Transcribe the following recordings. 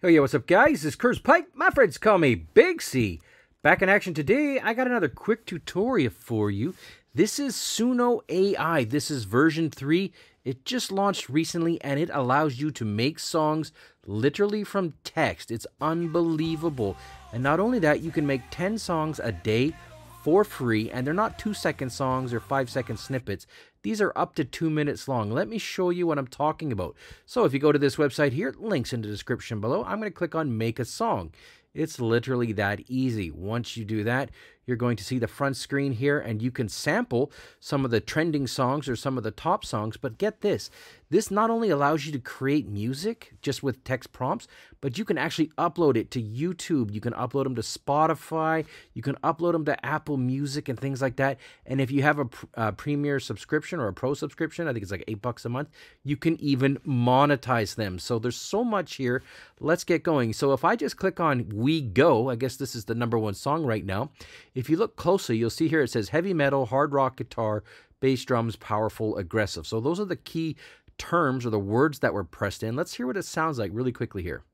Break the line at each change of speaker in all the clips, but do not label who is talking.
Oh yeah, what's up guys? This is Curtis Pyke. My friends call me Big C. Back in action today, I got another quick tutorial for you. This is Suno AI. This is version 3. It just launched recently and it allows you to make songs literally from text. It's unbelievable. And not only that, you can make 10 songs a day for free and they're not 2 second songs or 5 second snippets. These are up to 2 minutes long. Let me show you what I'm talking about. So if you go to this website here, links in the description below, I'm going to click on make a song. It's literally that easy. Once you do that, you're going to see the front screen here and you can sample some of the trending songs or some of the top songs. But get this, this not only allows you to create music just with text prompts, but you can actually upload it to YouTube. You can upload them to Spotify. You can upload them to Apple Music and things like that. And if you have a, a uh, Premier subscription or a Pro subscription, I think it's like eight bucks a month, you can even monetize them. So there's so much here. Let's get going. So if I just click on We Go, I guess this is the number one song right now. If you look closely, you'll see here it says heavy metal, hard rock guitar, bass drums, powerful, aggressive. So those are the key terms or the words that were pressed in. Let's hear what it sounds like really quickly here.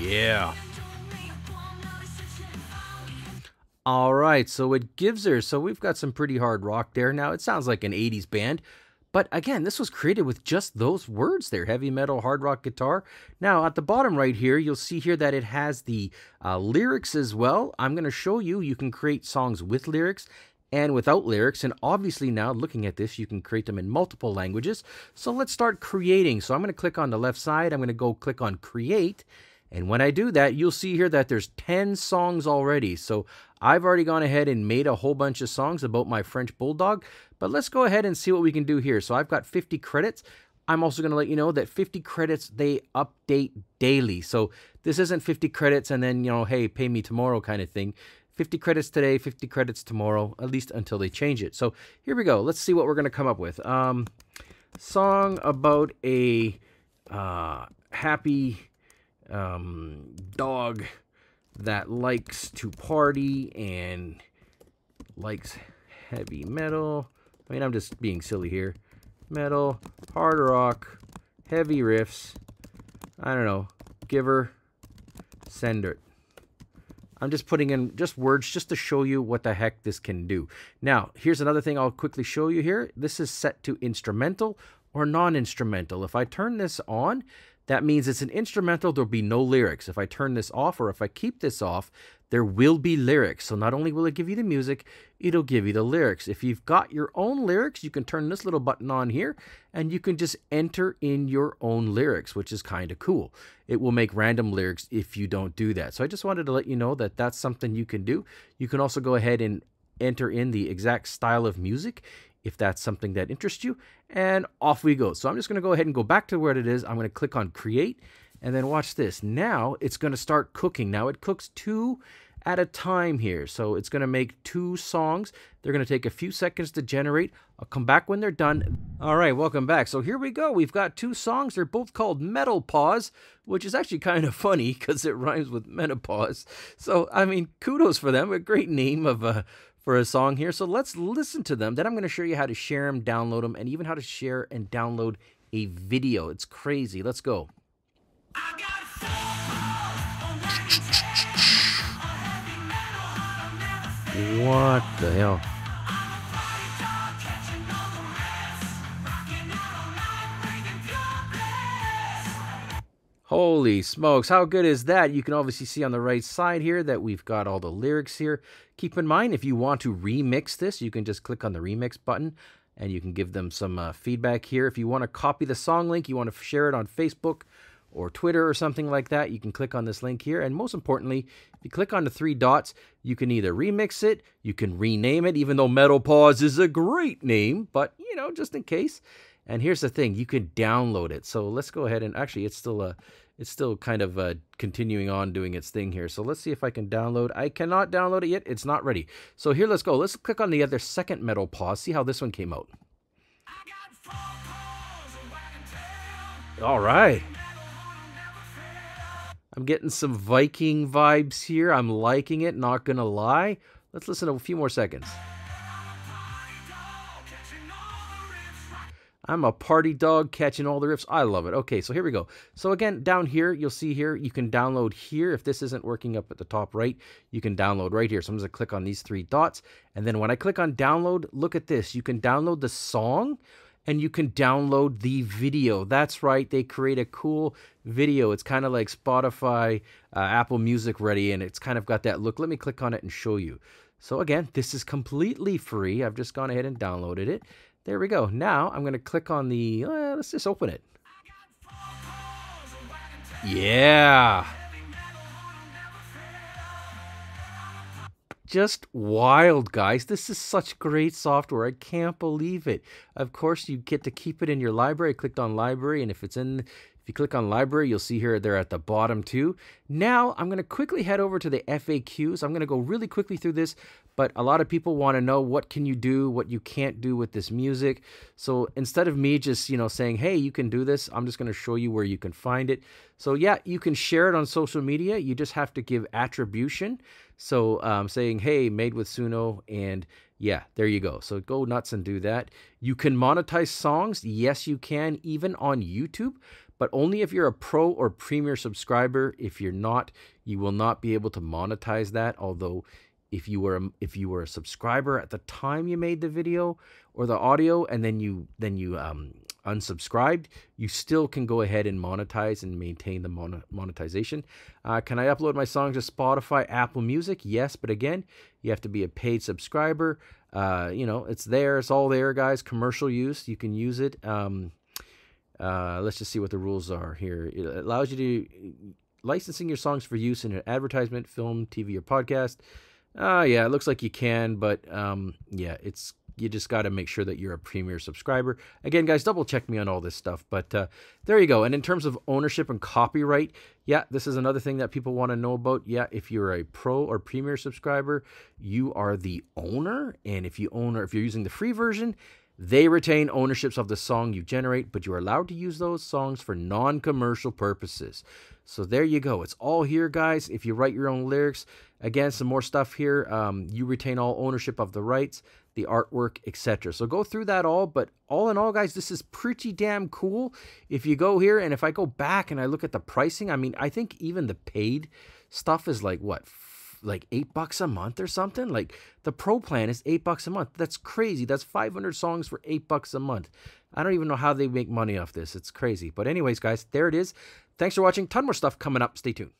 Yeah. All right, so it gives her. So we've got some pretty hard rock there. Now it sounds like an 80s band, but again, this was created with just those words there heavy metal, hard rock guitar. Now, at the bottom right here, you'll see here that it has the uh, lyrics as well. I'm going to show you, you can create songs with lyrics and without lyrics. And obviously, now looking at this, you can create them in multiple languages. So let's start creating. So I'm going to click on the left side, I'm going to go click on create. And when I do that, you'll see here that there's 10 songs already. So I've already gone ahead and made a whole bunch of songs about my French Bulldog. But let's go ahead and see what we can do here. So I've got 50 credits. I'm also going to let you know that 50 credits, they update daily. So this isn't 50 credits and then, you know, hey, pay me tomorrow kind of thing. 50 credits today, 50 credits tomorrow, at least until they change it. So here we go. Let's see what we're going to come up with. Um, song about a uh, happy um, dog that likes to party and likes heavy metal. I mean, I'm just being silly here. Metal, hard rock, heavy riffs. I don't know. give Giver, sender. I'm just putting in just words just to show you what the heck this can do. Now, here's another thing I'll quickly show you here. This is set to instrumental or non-instrumental. If I turn this on, that means it's an instrumental, there'll be no lyrics. If I turn this off or if I keep this off, there will be lyrics. So not only will it give you the music, it'll give you the lyrics. If you've got your own lyrics, you can turn this little button on here and you can just enter in your own lyrics, which is kind of cool. It will make random lyrics if you don't do that. So I just wanted to let you know that that's something you can do. You can also go ahead and enter in the exact style of music if that's something that interests you. And off we go. So I'm just going to go ahead and go back to where it is. I'm going to click on create and then watch this. Now it's going to start cooking. Now it cooks two at a time here. So it's going to make two songs. They're going to take a few seconds to generate. I'll come back when they're done. All right, welcome back. So here we go. We've got two songs. They're both called Metal Pause, which is actually kind of funny because it rhymes with menopause. So, I mean, kudos for them. A great name of a for a song here. So let's listen to them. Then I'm going to show you how to share them, download them, and even how to share and download a video. It's crazy. Let's go. What the hell? Holy smokes, how good is that? You can obviously see on the right side here that we've got all the lyrics here. Keep in mind, if you want to remix this, you can just click on the remix button and you can give them some uh, feedback here. If you want to copy the song link, you want to share it on Facebook or Twitter or something like that, you can click on this link here. And most importantly, if you click on the three dots, you can either remix it, you can rename it, even though Metal Pause is a great name, but you know, just in case. And here's the thing, you can download it. So let's go ahead and actually it's still a it's still kind of uh, continuing on doing its thing here. So let's see if I can download. I cannot download it yet. It's not ready. So here, let's go. Let's click on the other second metal pause. See how this one came out. All right. I'm getting some Viking vibes here. I'm liking it, not going to lie. Let's listen to a few more seconds. I'm a party dog catching all the riffs. I love it. Okay, so here we go. So again, down here, you'll see here, you can download here. If this isn't working up at the top right, you can download right here. So I'm just gonna click on these three dots. And then when I click on download, look at this. You can download the song and you can download the video. That's right, they create a cool video. It's kind of like Spotify, uh, Apple Music ready, and it's kind of got that look. Let me click on it and show you. So again, this is completely free. I've just gone ahead and downloaded it. There we go. Now I'm going to click on the, uh, let's just open it. Yeah. Just wild, guys. This is such great software. I can't believe it. Of course, you get to keep it in your library. I clicked on library, and if it's in if you click on library, you'll see here they're at the bottom too. Now I'm going to quickly head over to the FAQs. I'm going to go really quickly through this, but a lot of people want to know what can you do, what you can't do with this music. So instead of me just, you know, saying, hey, you can do this, I'm just going to show you where you can find it. So yeah, you can share it on social media. You just have to give attribution. So um, saying, hey, made with Suno and yeah, there you go. So go nuts and do that. You can monetize songs. Yes, you can, even on YouTube but only if you're a pro or premier subscriber. If you're not, you will not be able to monetize that. Although if you were a, if you were a subscriber at the time you made the video or the audio and then you then you um, unsubscribed, you still can go ahead and monetize and maintain the mon monetization. Uh, can I upload my songs to Spotify, Apple Music? Yes, but again, you have to be a paid subscriber. Uh, you know, it's there. It's all there, guys. Commercial use. You can use it. Um, uh, let's just see what the rules are here. It allows you to licensing your songs for use in an advertisement, film, TV, or podcast. Uh, yeah, it looks like you can, but um, yeah, it's you just got to make sure that you're a premier subscriber. Again, guys, double check me on all this stuff. But uh, there you go. And in terms of ownership and copyright, yeah, this is another thing that people want to know about. Yeah, if you're a pro or premier subscriber, you are the owner. And if you own or if you're using the free version, they retain ownerships of the song you generate, but you're allowed to use those songs for non commercial purposes. So there you go. It's all here, guys. If you write your own lyrics, again, some more stuff here. Um, you retain all ownership of the rights, the artwork, etc. So go through that all. But all in all, guys, this is pretty damn cool. If you go here and if I go back and I look at the pricing, I mean, I think even the paid stuff is like what like eight bucks a month or something. Like the pro plan is eight bucks a month. That's crazy. That's 500 songs for eight bucks a month. I don't even know how they make money off this. It's crazy. But anyways, guys, there it is. Thanks for watching. Ton more stuff coming up. Stay tuned.